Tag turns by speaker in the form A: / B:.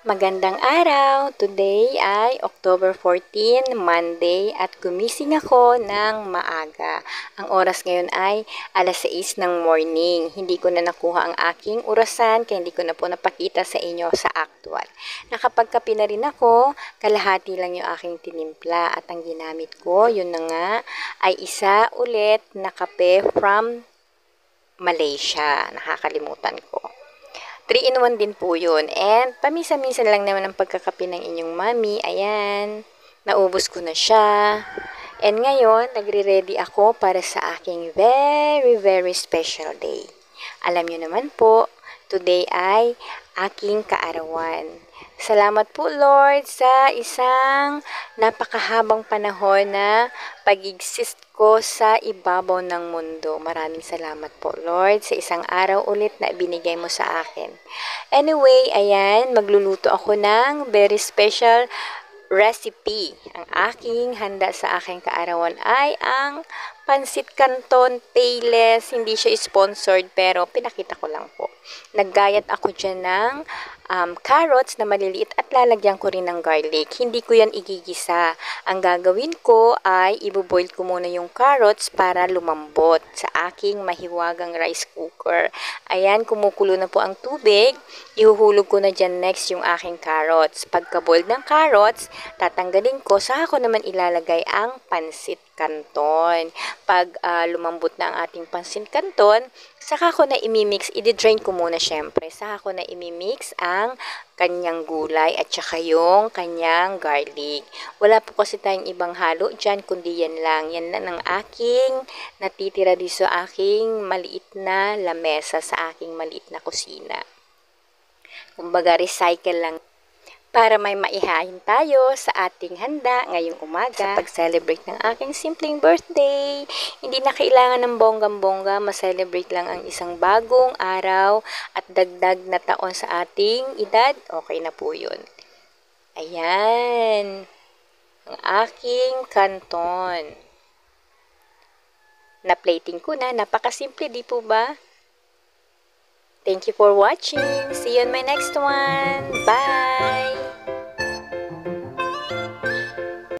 A: Magandang araw! Today ay October 14, Monday at gumising ako ng maaga. Ang oras ngayon ay alas 6 ng morning. Hindi ko na nakuha ang aking orasan kaya hindi ko na po napakita sa inyo sa actual. Nakapagkape na rin ako, kalahati lang yung aking tinimpla at ang ginamit ko, yun na nga, ay isa ulit na kape from Malaysia. Nakakalimutan ko. 3 in 1 din po yun. And pamisa-minsan lang naman ang pagkakape ng inyong mami. Ayan, naubos ko na siya. And ngayon, nagre-ready ako para sa aking very, very special day. Alam niyo naman po, today ay aking kaarawan. Salamat po Lord sa isang napakahabang panahon na pag-exist ko sa ibabaw ng mundo. Maraming salamat po Lord sa isang araw ulit na binigay mo sa akin. Anyway, ayan, magluluto ako ng very special recipe. Ang aking handa sa aking kaarawan ay ang pansit canton payless. Hindi siya sponsored pero pinakita ko lang po. Naggayat ako dyan ng um, carrots na maliliit at lalagyan ko rin ng garlic. Hindi ko yan igigisa. Ang gagawin ko ay ibuboil ko muna yung carrots para lumambot sa aking mahiwagang rice cooker. Ayan, kumukulo na po ang tubig. Ihuhulog ko na dyan next yung aking carrots. Pagka-boiled ng carrots, tatanggalin ko. Sa ako naman ilalagay ang pansit canton. Pag uh, lumambot na ang ating pansit canton, Saka ko na imimix, i-drain ko muna syempre. Saka ko na imimix ang kanyang gulay at saka yung kanyang garlic. Wala po kasi tayong ibang halo dyan, kundi yan lang. Yan na ng aking natitira dito sa aking maliit na lamesa sa aking maliit na kusina. Kumbaga, recycle lang para may maihain tayo sa ating handa ngayong umaga sa pag-celebrate ng aking simpleng birthday. Hindi na kailangan ng bonggang-bongga, ma-celebrate lang ang isang bagong araw at dagdag na taon sa ating edad. Okay na po yun. Ayan. Ang aking kanton. Na-plating ko na. Napakasimple, di po ba? Thank you for watching. See you on my next one. Bye!